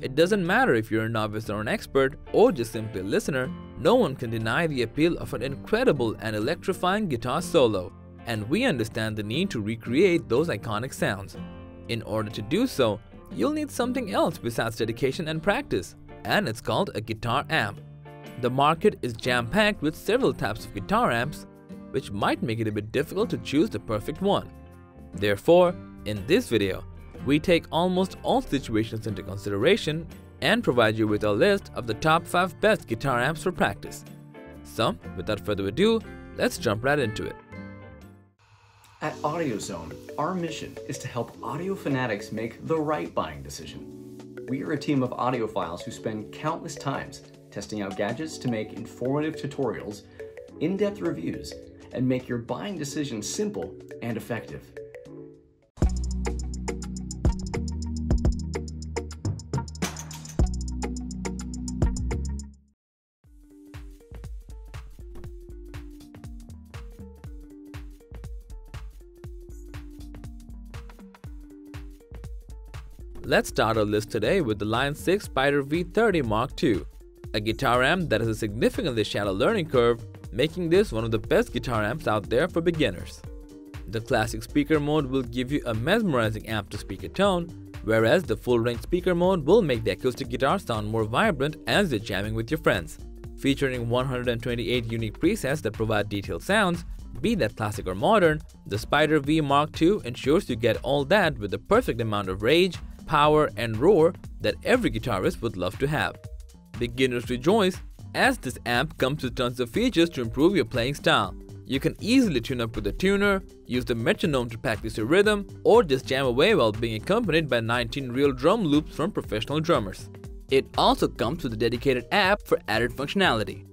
It doesn't matter if you're a novice or an expert, or just simply a listener, no one can deny the appeal of an incredible and electrifying guitar solo, and we understand the need to recreate those iconic sounds. In order to do so, you'll need something else besides dedication and practice, and it's called a guitar amp. The market is jam-packed with several types of guitar amps, which might make it a bit difficult to choose the perfect one. Therefore, in this video, we take almost all situations into consideration and provide you with a list of the top 5 best guitar amps for practice. So, without further ado, let's jump right into it. At AudioZone, our mission is to help audio fanatics make the right buying decision. We are a team of audiophiles who spend countless times testing out gadgets to make informative tutorials, in-depth reviews, and make your buying decision simple and effective. Let's start our list today with the Line 6 Spider V30 Mark II, a guitar amp that has a significantly shallow learning curve, making this one of the best guitar amps out there for beginners. The classic speaker mode will give you a mesmerizing amp to speaker tone, whereas the full range speaker mode will make the acoustic guitar sound more vibrant as you're jamming with your friends. Featuring 128 unique presets that provide detailed sounds, be that classic or modern, the Spider V Mark II ensures you get all that with the perfect amount of rage, power, and roar that every guitarist would love to have. Beginners rejoice as this amp comes with tons of features to improve your playing style. You can easily tune up with a tuner, use the metronome to practice your rhythm, or just jam away while being accompanied by 19 real drum loops from professional drummers. It also comes with a dedicated app for added functionality.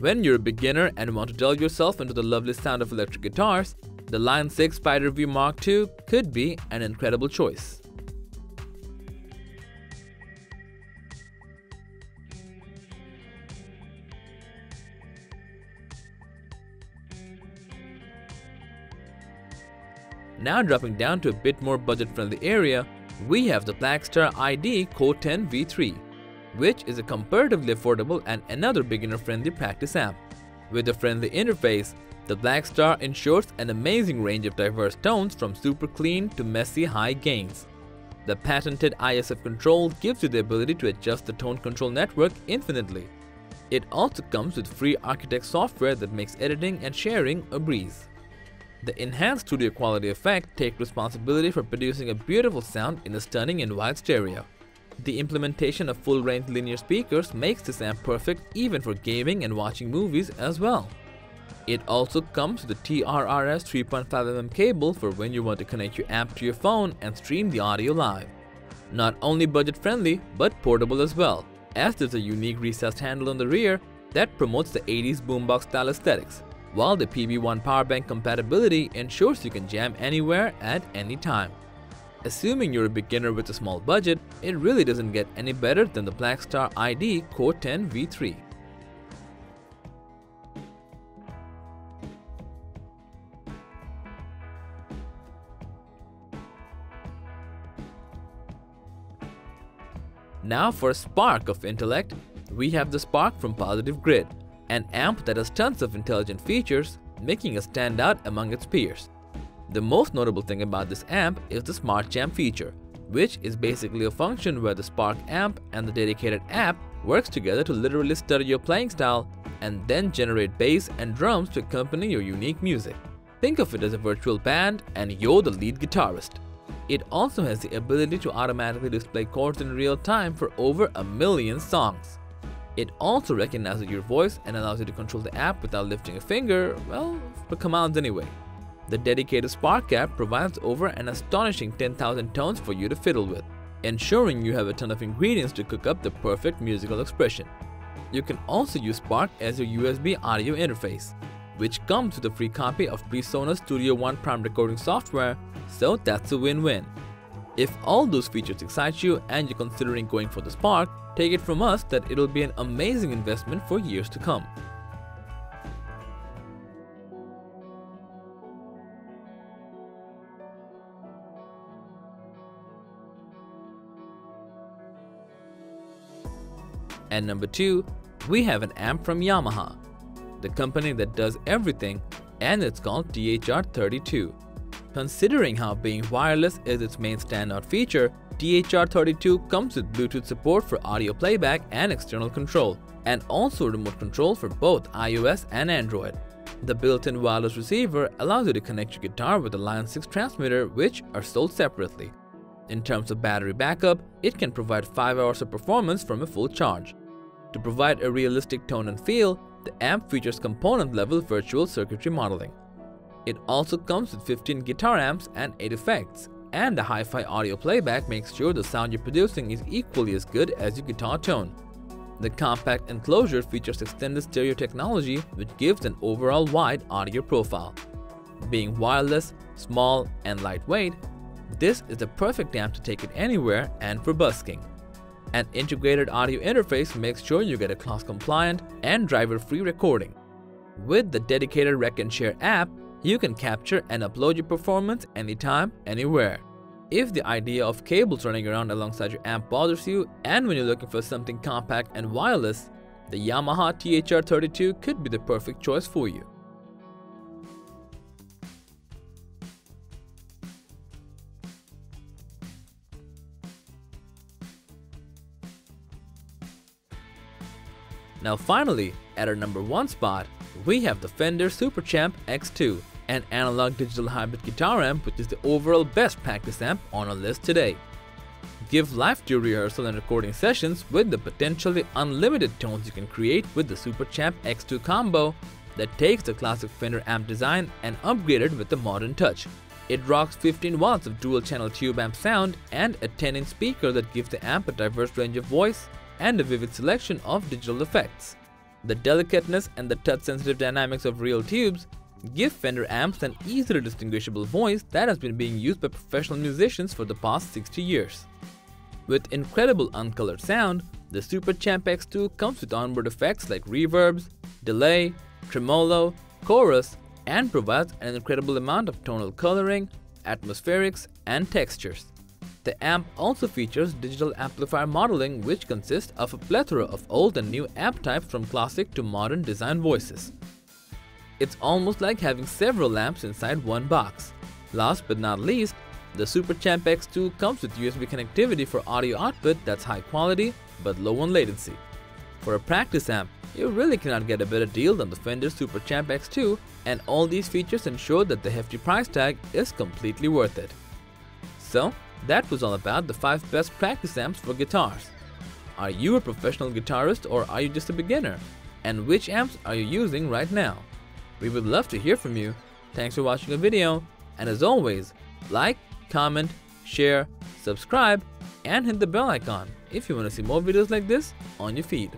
When you're a beginner and want to delve yourself into the lovely sound of electric guitars, the Line 6 Spider V Mark II could be an incredible choice. Now dropping down to a bit more budget-friendly area, we have the Blackstar ID Core 10 V3, which is a comparatively affordable and another beginner-friendly practice amp. With a friendly interface, the Blackstar ensures an amazing range of diverse tones from super clean to messy high gains. The patented ISF control gives you the ability to adjust the tone control network infinitely. It also comes with free Architect software that makes editing and sharing a breeze. The enhanced studio quality effect take responsibility for producing a beautiful sound in a stunning and wide stereo. The implementation of full-range linear speakers makes this amp perfect even for gaming and watching movies as well. It also comes with a TRRS 3.5mm cable for when you want to connect your amp to your phone and stream the audio live. Not only budget-friendly, but portable as well, as there's a unique recessed handle on the rear that promotes the 80s boombox style aesthetics while the PB1 power bank compatibility ensures you can jam anywhere at any time. Assuming you're a beginner with a small budget, it really doesn't get any better than the Blackstar ID Core 10 V3. Now for a spark of intellect, we have the Spark from Positive Grid, an amp that has tons of intelligent features, making it stand out among its peers. The most notable thing about this amp is the Smart Jam feature, which is basically a function where the Spark amp and the dedicated app works together to literally study your playing style and then generate bass and drums to accompany your unique music. Think of it as a virtual band and you're the lead guitarist. It also has the ability to automatically display chords in real time for over a million songs. It also recognizes your voice and allows you to control the app without lifting a finger, well, for commands anyway. The dedicated Spark app provides over an astonishing 10,000 tones for you to fiddle with, ensuring you have a ton of ingredients to cook up the perfect musical expression. You can also use Spark as your USB audio interface, which comes with a free copy of PreSonus Studio One Prime recording software, so that's a win-win. If all those features excite you and you're considering going for the Spark, take it from us that it'll be an amazing investment for years to come. And number 2, we have an amp from Yamaha, the company that does everything and it's called THR30II. Considering how being wireless is its main standout feature, THR30II comes with Bluetooth support for audio playback and external control, and also remote control for both iOS and Android. The built-in wireless receiver allows you to connect your guitar with the Line 6 transmitter which are sold separately. In terms of battery backup, it can provide 5 hours of performance from a full charge. To provide a realistic tone and feel, the amp features component-level virtual circuitry modeling. It also comes with 15 guitar amps and 8 effects, and the hi-fi audio playback makes sure the sound you're producing is equally as good as your guitar tone. The compact enclosure features extended stereo technology which gives an overall wide audio profile. Being wireless, small, and lightweight, this is the perfect amp to take it anywhere and for busking. An integrated audio interface makes sure you get a class-compliant and driver-free recording. With the dedicated Rec and Share app, you can capture and upload your performance anytime, anywhere. If the idea of cables running around alongside your amp bothers you and when you're looking for something compact and wireless, the Yamaha THR30II could be the perfect choice for you. Now finally, at our number 1 spot, we have the Fender Super Champ X2, an analog digital hybrid guitar amp which is the overall best practice amp on our list today. Give life to rehearsal and recording sessions with the potentially unlimited tones you can create with the Super Champ X2 combo that takes the classic Fender amp design and upgraded with the modern touch. It rocks 15 watts of dual channel tube amp sound and a 10 inch speaker that gives the amp a diverse range of voice and a vivid selection of digital effects. The delicateness and the touch-sensitive dynamics of real tubes give Fender amps an easily distinguishable voice that has been being used by professional musicians for the past 60 years. With incredible uncolored sound, the Super Champ X2 comes with onboard effects like reverbs, delay, tremolo, chorus, and provides an incredible amount of tonal coloring, atmospherics, and textures. The amp also features digital amplifier modeling which consists of a plethora of old and new amp types from classic to modern design voices. It's almost like having several amps inside one box. Last but not least, the Super Champ X2 comes with USB connectivity for audio output that's high quality but low on latency. For a practice amp, you really cannot get a better deal than the Fender Super Champ X2 and all these features ensure that the hefty price tag is completely worth it. So, that was all about the 5 best practice amps for guitars. Are you a professional guitarist or are you just a beginner? And which amps are you using right now? We would love to hear from you. Thanks for watching the video and as always, like, comment, share, subscribe and hit the bell icon if you want to see more videos like this on your feed.